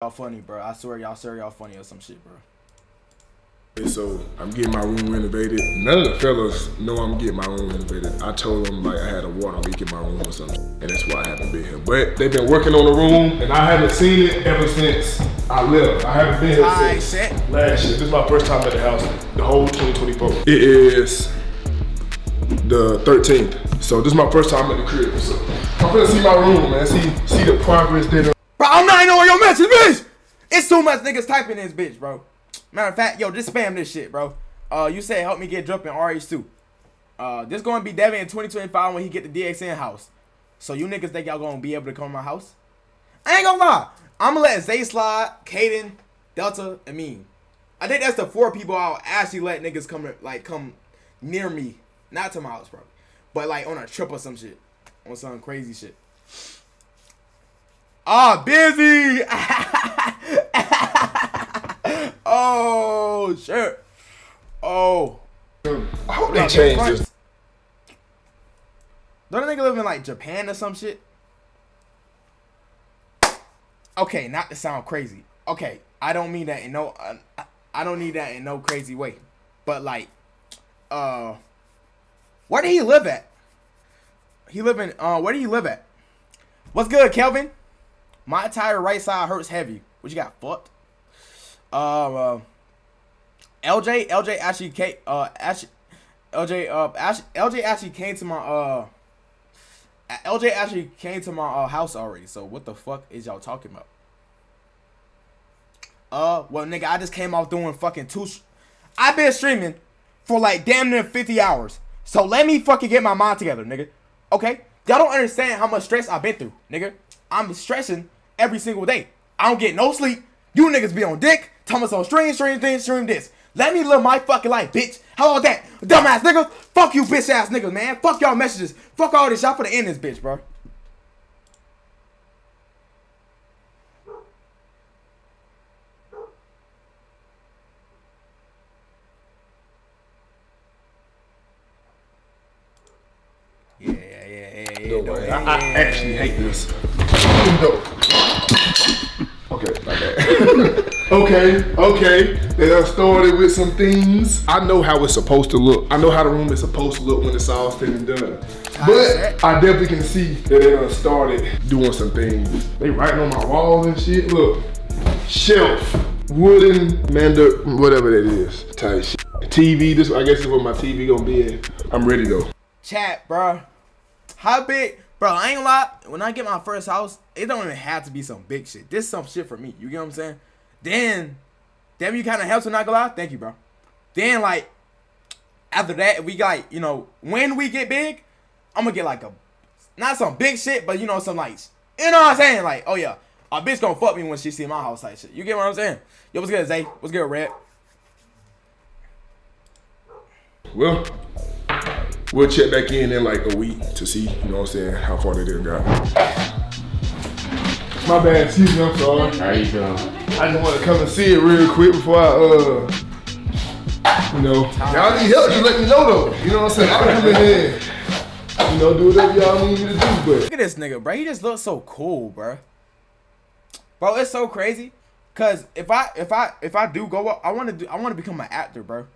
y'all funny, bro. I swear y'all swear y'all funny or some shit, bro. So I'm getting my room renovated. None of the fellas know I'm getting my room renovated. I told them like I had a water leak in my room or something, and that's why I haven't been here. But they've been working on the room, and I haven't seen it ever since I left. I haven't been here Alright, since set. last year. This is my first time at the house, the whole 2024. It is the 13th, so this is my first time at the crib. So I'm gonna see my room, man. See see the progress that. Bro, I'm not even on your message, bitch. It's too much niggas typing this bitch, bro. Matter of fact, yo, just spam this shit, bro. Uh, you said help me get dropping RH2. Uh, this gonna be Devin in 2025 when he get the DXN house. So you niggas think y'all gonna be able to come to my house? I ain't gonna lie. I'm gonna let Zay slide, Caden, Delta, and me. I think that's the four people I'll actually let niggas come like come near me, not to my house, bro, but like on a trip or some shit, on some crazy shit. Ah, busy. oh shit. Oh. I hope they change this. Don't they live in like Japan or some shit? Okay, not to sound crazy. Okay, I don't mean that in no. Uh, I- don't need that in no crazy way. But like, uh, where did he live at? He live in. Uh, where did he live at? What's good, Kelvin? My entire right side hurts heavy. What you got? Fucked. Uh, uh LJ, LJ actually came. Uh, actually, LJ, uh, actually, LJ actually came to my uh. LJ actually came to my uh, house already. So what the fuck is y'all talking about? Uh, well, nigga, I just came off doing fucking two. I've been streaming for like damn near 50 hours. So let me fucking get my mind together, nigga. Okay? Y'all don't understand how much stress I've been through, nigga. I'm stressing every single day. I don't get no sleep. You niggas be on dick. Thomas on stream, stream, stream, stream this. Let me live my fucking life, bitch. How about that? Dumbass niggas. Fuck you, bitch ass niggas, man. Fuck y'all messages. Fuck all this. Y'all finna end this bitch, bro. Yeah, yeah, yeah, yeah, yeah. No yeah, I, I actually hate this. No. Okay, my bad. Okay, okay. They done started with some things. I know how it's supposed to look. I know how the room is supposed to look when it's all said and done. But I definitely can see that they done started doing some things. They writing on my walls and shit. Look, shelf, wooden, mander, whatever that is, type shit. TV. This, I guess, is what my TV gonna be in. I'm ready though. Chat, bro. How big? Bro, I ain't gonna lie. When I get my first house, it don't even have to be some big shit. This some shit for me. You get what I'm saying? Then, damn, you kind of helps. Not gonna lie. Thank you, bro. Then, like, after that, we got, you know, when we get big, I'm gonna get like a, not some big shit, but you know, some like, you know what I'm saying? Like, oh yeah, a bitch gonna fuck me when she see my house like shit. You get what I'm saying? Yo, what's good, Zay? What's good, Red? Well, we'll check back in in like a week to see, you know what I'm saying, how far they did got. My bad, excuse me, I'm sorry. How you feeling? I just want to come and see it real quick before I, uh, you know, y'all need help, just let me know though. You know what I'm saying? I can come in here. you know, do whatever y'all need me to do, but Look at this nigga, bro. He just looks so cool, bro. Bro, it's so crazy. Cause if I if I if I do go up, I want to do I want to become an actor, bro.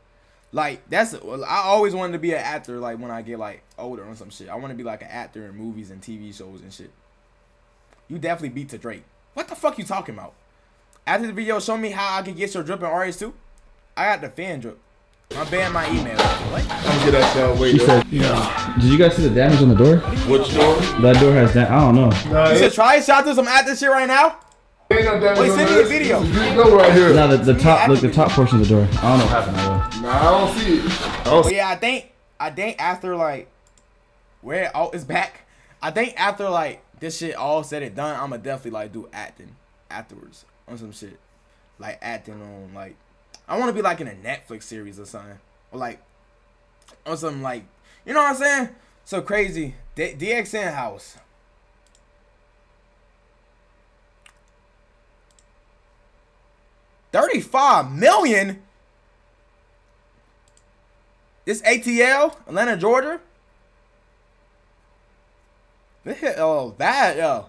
Like that's I always wanted to be an actor. Like when I get like older or some shit, I want to be like an actor in movies and TV shows and shit. You definitely beat to Drake. What the fuck you talking about? After the video, show me how I can get your drip in RH2. I got the fan drip. My band, my email. What? I'm gonna get that y'all wait She said, yeah. Did you guys see the damage on the door? Which door? That door has that. I don't know. Nah, You it should try shot to some this shit right now. ain't no damage Wait, send me that. a video. This is a good door right here. No, the, the top, look, the top portion of the door. I don't know what happened. Though. Nah, I don't see it. I don't see yeah, I think I think after like where all is back, I think after like this shit all said and done, I'ma definitely like do acting afterwards on some shit. Like acting on like I wanna be like in a Netflix series or something. Or like or something like you know what I'm saying? So crazy. D- DXN house. Thirty-five million. This ATL, Atlanta, Georgia. This shit, oh, that, yo.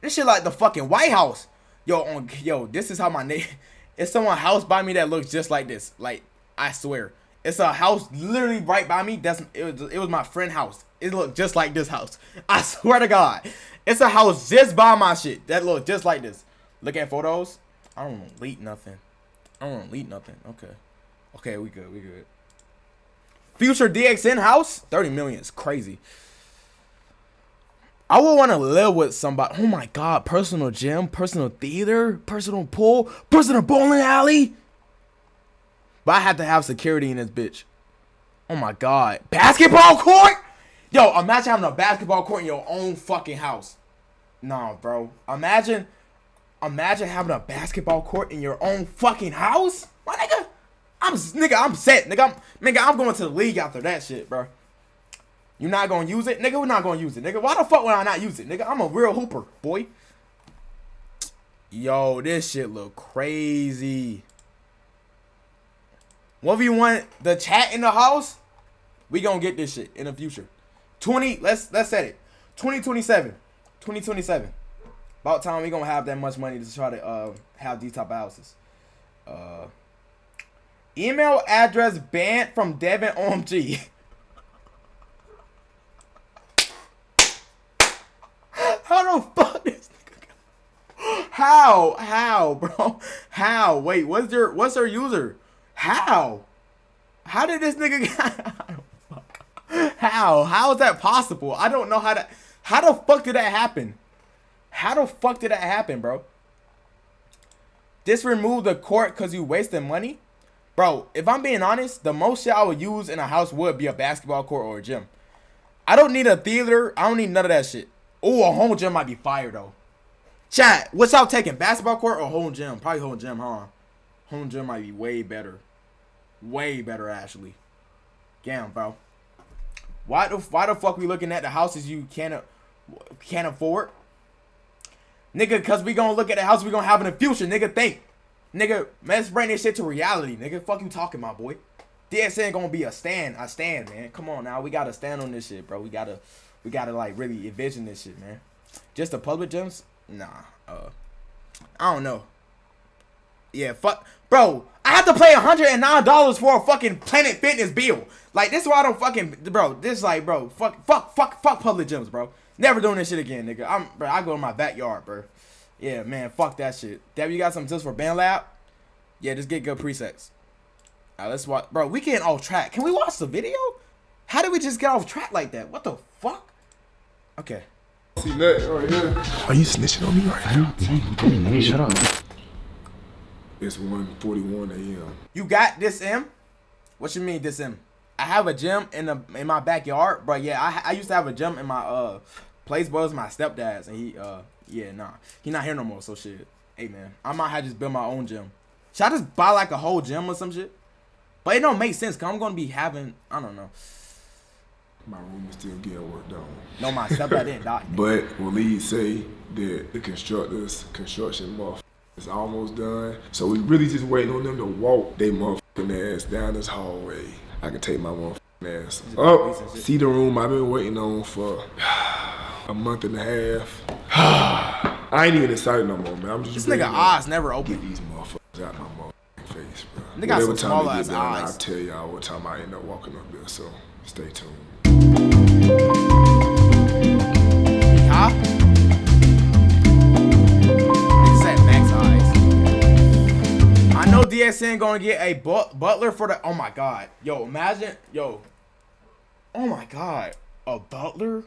This shit like the fucking White House. Yo, on yo, this is how my name. It's someone house by me that looks just like this. Like I swear, it's a house literally right by me. That's it was. It was my friend house. It looked just like this house. I swear to God, it's a house just by my shit that look just like this. Look at photos. I don't to leak nothing. I don't to leak nothing. Okay, okay, we good. We good. Future DXN house, thirty million is crazy. I would want to live with somebody. Oh my god, personal gym, personal theater, personal pool, personal bowling alley. But I have to have security in this bitch. Oh my god, basketball court. Yo, imagine having a basketball court in your own fucking house. Nah, bro. Imagine, imagine having a basketball court in your own fucking house, my nigga. I'm nigga, I'm set, nigga. I'm nigga, I'm going to the league after that shit, bro. You not gonna use it, nigga? We're not gonna use it, nigga. Why the fuck would I not use it, nigga? I'm a real hooper, boy. Yo, this shit look crazy. What if you want the chat in the house? We gonna get this shit in the future. 20, let's let's set it. 2027. 2027. About time we gonna have that much money to try to uh have these type of houses. Uh email address banned from Devin OMG. How the fuck this nigga? How? How, bro? How? Wait, what's your what's her user? How? How did this nigga get How? How is that possible? I don't know how to how the fuck did that happen? How the fuck did that happen, bro? Just remove the court cause you wasted money? Bro, if I'm being honest, the most shit I would use in a house would be a basketball court or a gym. I don't need a theater. I don't need none of that shit. Oh, a home gym might be fire though. Chat, what's y'all taking? Basketball court or home gym? Probably home gym, huh? Home gym might be way better. Way better actually. Damn, bro. Why the why the fuck we looking at the houses you can't can't afford? Nigga, cause we gonna look at the house we gonna have in the future. Nigga, think. Nigga, let's bring this shit to reality. Nigga, fuck you talking, my boy. DXN gonna be a stand, a stand, man. Come on now, we gotta stand on this shit, bro. We gotta we gotta like really envision this shit, man. Just the public gyms? Nah. Uh I don't know. Yeah, fuck bro, I have to pay $109 for a fucking Planet Fitness bill. Like this is why I don't fucking bro, this like bro, fuck fuck fuck fuck public gyms, bro. Never doing this shit again, nigga. I'm bro, I go in my backyard, bro. Yeah, man, fuck that shit. Deb, you got some tips for BandLab? Yeah, just get good presets. Alright, let's watch. Bro, we getting off track. Can we watch the video? How did we just get off track like that? What the fuck? Okay. See that right here? Are you snitching on me right now? Shut up. It's 1:41 a.m. You got this M? What you mean this M? I have a gym in the in my backyard, but yeah, I I used to have a gym in my uh place, but it was my stepdad's, and he uh yeah nah he not here no more. So shit, hey man, I might have just build my own gym. Should I just buy like a whole gym or some shit? But it don't make sense, cause I'm gonna be having I don't know. My room is still getting worked on. No, my stepdad didn't die. But Waleed say that the constructors, construction motherfuckers is almost done. So we really just waiting on them to walk they motherfucking ass down this hallway. I can take my motherfucking ass up. See the room I've been waiting on for a month and a half. I ain't even excited no more, man. I'm just This nigga eyes never open. Get these motherfuckers out my motherfucking face, bro. They got some small ass eyes. I'll tell y'all what time I end up walking up there. So stay tuned. Max eyes. I know DXN gonna get a but- butler for the. Oh my god, yo, imagine, yo. Oh my god, a butler,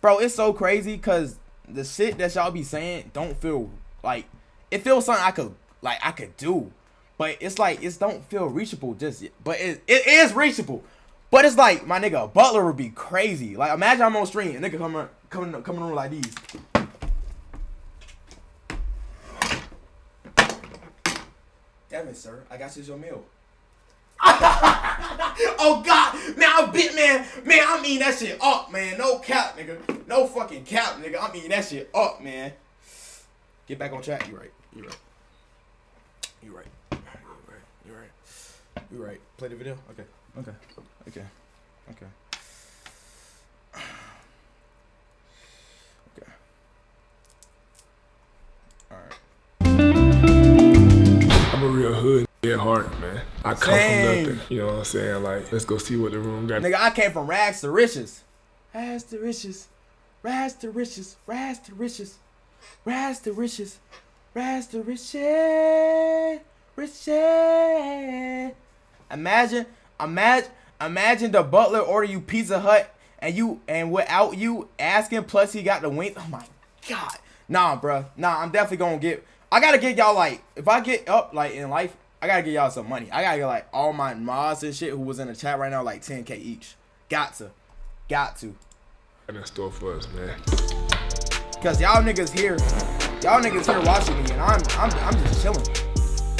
bro. It's so crazy because the shit that y'all be saying don't feel like it feels something I could like I could do, but it's like it don't feel reachable just yet. But it, it is reachable. But it's like my nigga, butler would be crazy. Like imagine I'm on stream, and nigga coming coming coming on like these. Damn it, sir. I got you your meal. oh God, man, I'm bit, man, man. I mean that shit up, man. No cap, nigga. No fucking cap, nigga. I'm eating that shit up, man. Get back on track. You right. You right. You right. You right. You right. You right. Play the video. Okay. Okay. Okay. Okay. Come Same. from nothing. You know what I'm saying? Like, let's go see what the room got. Nigga, I came from rags to riches. Rags to riches. Rags to riches. Rags to riches. Rags to riches. Rags to riches. Riches. Imagine, imagine, imagine the butler order you Pizza Hut and you and without you asking, plus he got the wings. Oh my god. Nah, bruh. Nah, I'm definitely gonna get. I gotta get y'all like, if I get up like in life, I gotta get y'all some money. I gotta get like all my mods and shit who was in the chat right now like 10k each. Got to, got to. in store for us, man. Cause y'all niggas here, y'all niggas here watching me, and I'm I'm I'm just chilling.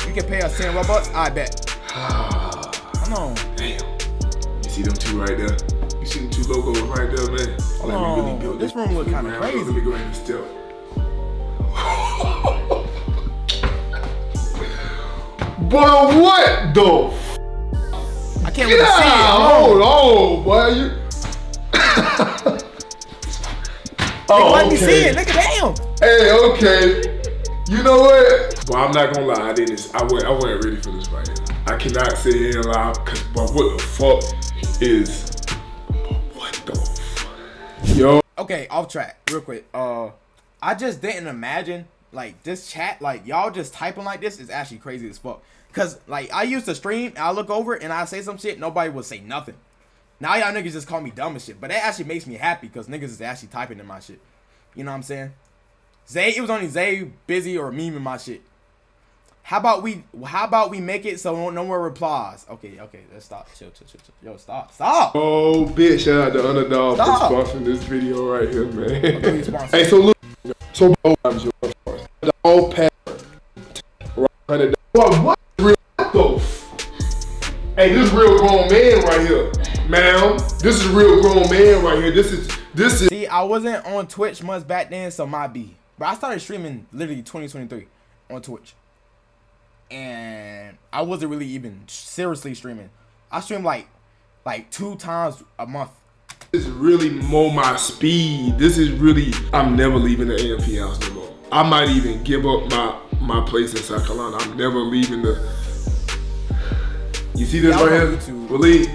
You can pay us 10 robux, I bet. Come on. Damn. You see them two right there? You see them two logos right there, man? Like, we on. really built This room look kinda crazy. Let me go ahead and step. Boy, what the? F- I can't really yeah, see it. hold on, boy. You. oh, Let me see okay. it. Nigga, damn. Hey, okay. You know what? Well, I'm not gonna lie. I didn't. I went. I wasn't ready for this right here. I cannot sit here and lie. Cause, but what the fuck is? What the? Fuck? Yo. Okay, off track, real quick. Uh, I just didn't imagine like this chat, like y'all just typing like this is actually crazy as fuck. Cause like I used to stream, and I look over and I say some shit, nobody would say nothing. Now y'all niggas just call me dumb and shit, but that actually makes me happy because niggas is actually typing in my shit. You know what I'm saying? Zay, it was only Zay busy or memeing my shit. How about we? How about we make it so no, no more replies? Okay, okay, let's stop. Chill, chill, chill, chill. Yo, stop, stop. Oh, bitch! Shout out to Underdog Stop. for sponsoring this video right here, man. Okay, hey, so look, so oh, I'm your the all pack. Hundred. What? What? Real what the? f- Hey, this real grown man right here, ma'am. This is real grown man right here. This is this is. See, I wasn't on Twitch much back then, so my B. But I started streaming literally 2023 on Twitch. And I wasn't really even seriously streaming. I stream like like two times a month. This is really more my speed. This is really. I'm never leaving the AMP house no more. I might even give up my my place in South Carolina. I'm never leaving the. You see this Y'all right on here? YouTube. Willie,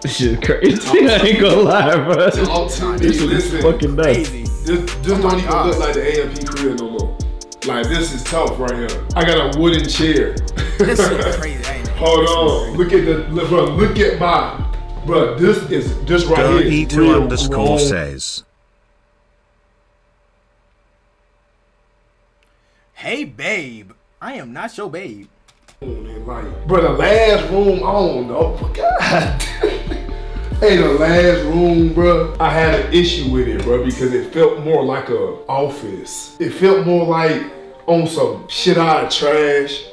This shit crazy. I ain't gonna lie, bro. talk to me. This shit is Listen, fucking nuts. Crazy. this, this Oh don't even God. look like the AMP career no more. Like this is tough right here. I got a wooden chair. This shit crazy. Hold on. Look at the look, bro. Look at my bro. This is this right Go here. is E2 real underscore grown says. Hey babe, I am not your babe. Like, bro, the last room, I don't know. God. hey, the last room, bro, I had an issue with it, bro, because it felt more like a office. It felt more like on some shit out of trash.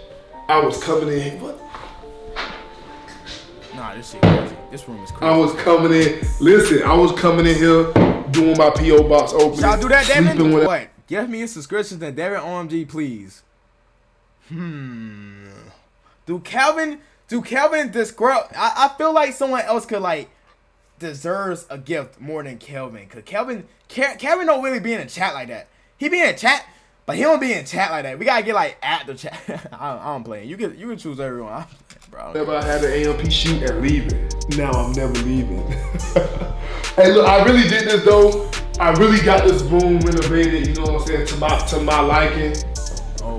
I was coming in. What? Nah, this shit crazy. This room is crazy. I was coming in. Listen, I was coming in here doing my PO box opening. Y'all do that, Devin? What? Give me a subscription to Devin OMG, please. Hmm. Do Calvin? Do Calvin describe? I, I feel like someone else could like deserves a gift more than Kelvin. Cause Kelvin, Ke- Kelvin don't really be in a chat like that. He be in a chat, but he don't be in chat like that. We gotta get like at the chat. I, I'm playing. You can you can choose everyone. I'm bro. I don't I had an AMP shoot and leaving. Now I'm never leaving. hey, look, I really did this though. I really got this room renovated. You know what I'm saying to my to my liking. Oh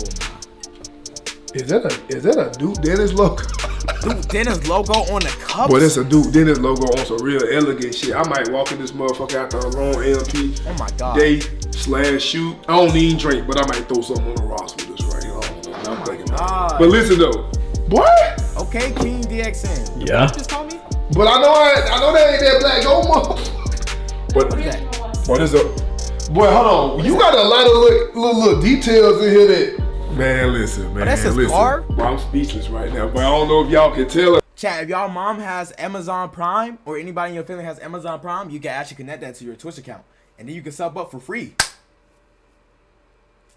Is that a is that a Duke Dennis logo? my. Duke Dennis logo on the cup. Boy, that's a Duke Dennis logo on some real elegant shit. I might walk in this motherfucker after a long AMP Oh my god. day slash shoot. I don't need drink, but I might throw something on the rocks with this right here. I don't know. I'm oh thinking. God. But listen though, boy. Okay, King DXN. Yeah. Just call me. But I know I, I know that ain't that black gold motherfucker. But What is that? What is up? Boy, hold on. you got a lot of little, little, little details in here that. Man, listen, oh, man. that's his listen. car? Boy, I'm speechless right now, but I don't know if y'all can tell. it. Chat, if y'all mom has Amazon Prime or anybody in your family has Amazon Prime, you can actually connect that to your Twitch account. And then you can sub up for free.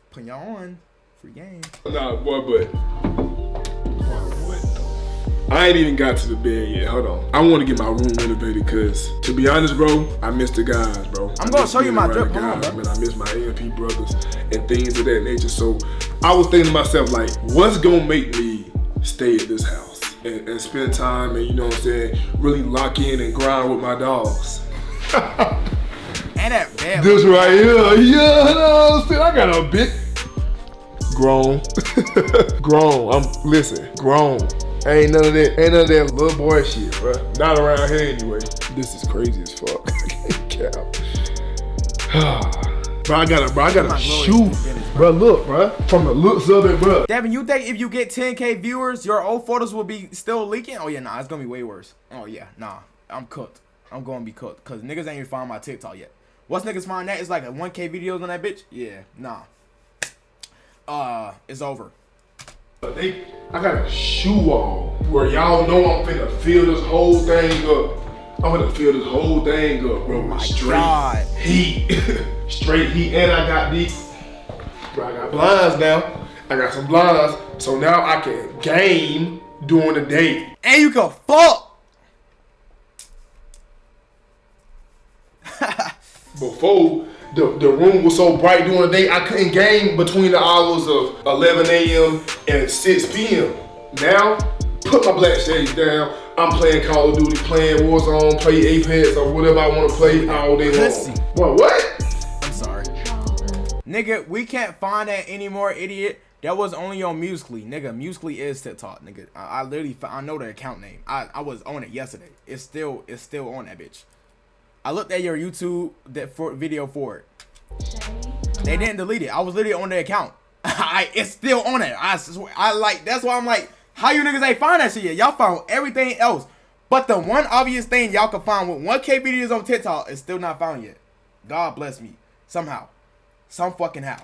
Put y'all on. Free game. Nah, boy, but. Boy, what the- I ain't even got to the bed yet. Hold on. I want to get my room renovated because, to be honest, bro, I miss the guys, bro. I'm gonna show you my drip. on, bro. Man, I miss my AMP brothers and things of that nature. So I was thinking to myself, like, what's gonna make me stay at this house and, and spend time and you know what I'm saying, really lock in and grind with my dogs. And that bad. This right here, yeah? I got a bit grown, grown. I'm listen, grown. Ain't none of that, ain't none of that little boy shit, bro. Not around here anyway. This is crazy as fuck. I can't cap. bro, I gotta, bro, I My glory shoot, bro. Look, bro, from the looks of it, bro. Devin, you think if you get 10k viewers, your old photos will be still leaking? Oh yeah, nah, it's gonna be way worse. Oh yeah, nah, I'm cooked. I'm gonna be cooked because niggas ain't even found my TikTok yet. Once niggas find that, it's like a 1k videos on that bitch. Yeah, nah. Uh, it's over. But they, I got a shoe on where y'all know I'm finna fill this whole thing up. I'm gonna fill this whole thing up, bro. with oh my straight God. heat, straight heat, and I got these. Bro, I got blinds now. I got some blinds, so now I can game during the day. And you can fuck. Before the, the room was so bright during the day, I couldn't game between the hours of 11 a.m. and 6 p.m. Now, put my black shades down. I'm playing Call of Duty, playing Warzone, play Apex or whatever I want to play all day long. What? What? I'm sorry. Nigga, we can't find that anymore, idiot. That was only on Musically. Nigga, Musically is TikTok, nigga. I, I literally, I know the account name. I, I was on it yesterday. It's still, it's still on that bitch. I looked at your YouTube that for video for it. They didn't delete it. I was literally on the account. I, it's still on it. I swear. I like. That's why I'm like, how you niggas ain't find that shit yet? Y'all found everything else, but the one obvious thing y'all can find with 1K videos on TikTok is still not found yet. God bless me. Somehow, some fucking how.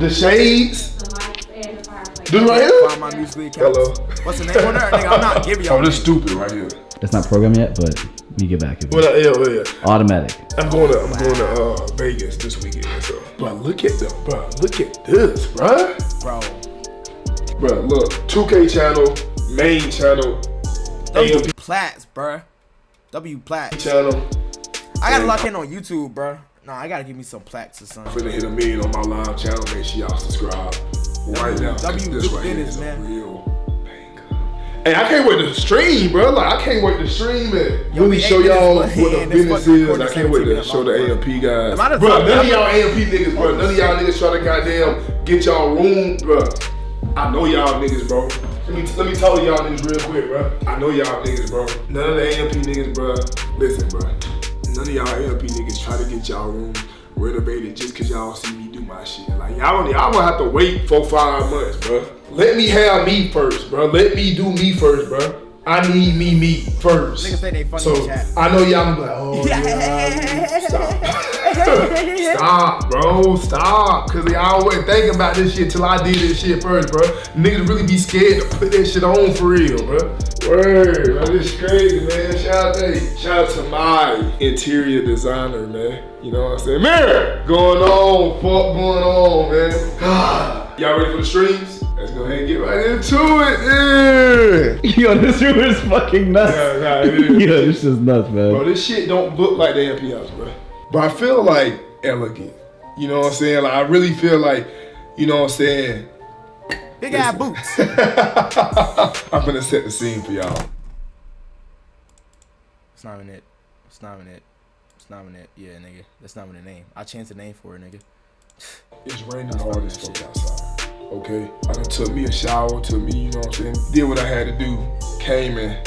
The shades. This This right here? Find my Musically. Hello. What's the name on there, nigga? I'm not giving y'all. Oh, this names. stupid right here. It's not programmed yet, but we get back. What? I, yeah, well, yeah. Automatic. I'm going to I'm going to uh, Vegas this weekend. So, bro, look at the bro. Look at this, bro. bro. Bro, look, 2K channel, main channel, W AMP Plats, bruh. W Plats. channel. I gotta lock in on YouTube, bro. No, I gotta give me some plaques or something. Finna hit a million on my live channel. Make sure y'all subscribe right now. W this right here Dennis, is a man. real banger. Hey, I can't wait to stream, bro. Like I can't wait to stream and Yo, really we show y'all what the business is. I can't wait to show the AMP guys. Bro, none of y'all AMP niggas, bro. None of y'all niggas try to goddamn get y'all room, bro. I know y'all niggas, bro. Let me let me tell y'all niggas real quick, bro. I know y'all niggas, bro. None of the AMP niggas, bro. Listen, bro. None of y'all AMP niggas try to get y'all room renovated just cause y'all see me do my shit. Like y'all don't y'all gonna have to wait for five months, bro. Let me have me first, bro. Let me do me first, bro. I need me me first. Niggas say they funny so chat. I know y'all gonna be like, oh yeah, stop. stop, bro, stop. Cause y'all wasn't thinking about this shit till I did this shit first, bro. Niggas really be scared to put that shit on for real, bro. Word, bro, this is crazy, man. Shout out to shout out to my interior designer, man. You know what I'm saying? Man, going on, fuck going on, man. y'all ready for the streams? Let's go ahead and get right into it, yeah. Yo, this room is fucking nuts. Yeah, nah, it is. Yo, this is nuts, man. Bro, this shit don't look like the AMP house, bro. But I feel like elegant. You know what I'm saying? Like I really feel like, you know what I'm saying? Big ass boots. I'm gonna set the scene for y'all. It's not even it. It's not even it. It's not even it. Yeah, nigga. That's not even the name. I changed the name for it, nigga. It's raining hard as fuck outside. Okay? I done took me a shower, took me, you know what I'm saying? Did what I had to do. Came and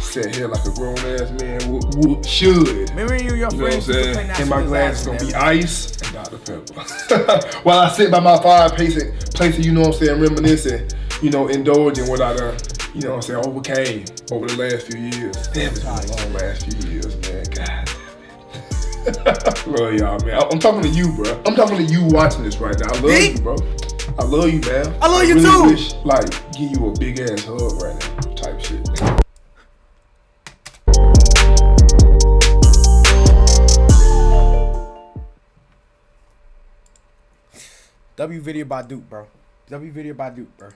sat here like a grown ass man would, would should. Remember you and your You know what I'm friends saying? National my glass is gonna be ice and Dr. Pepper. While I sit by my fire pacing, placing, you know what I'm saying, reminiscing, you know, indulging what I done, you know what I'm saying, overcame over the last few years. Damn, it's been a long last few years, man. God damn it. love y'all, man. I'm talking to you, bro. I'm talking to you watching this right now. I love Me? you, bro. I love you, man. I love you really too. Wish, like, give you a big ass hug right now, W video by Duke, bro. W video by Duke, bro.